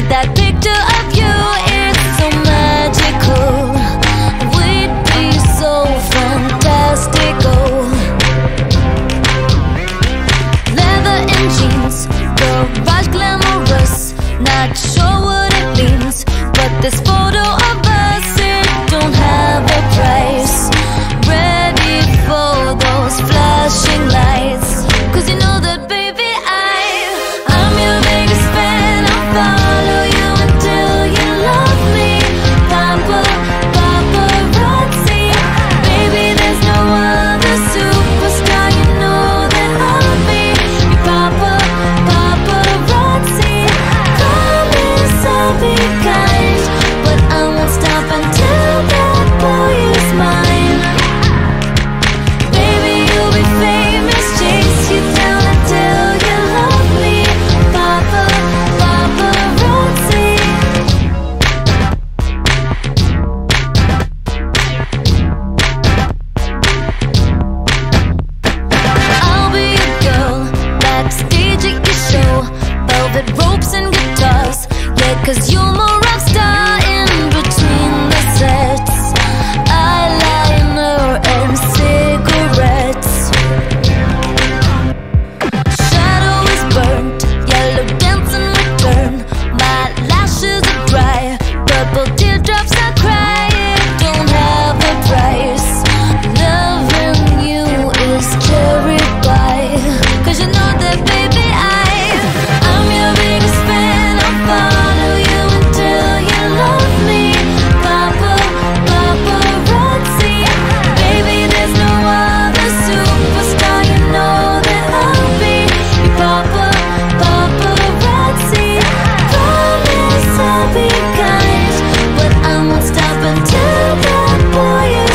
that velvet ropes and guitars. Yeah, cause you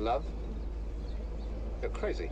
love? You're crazy.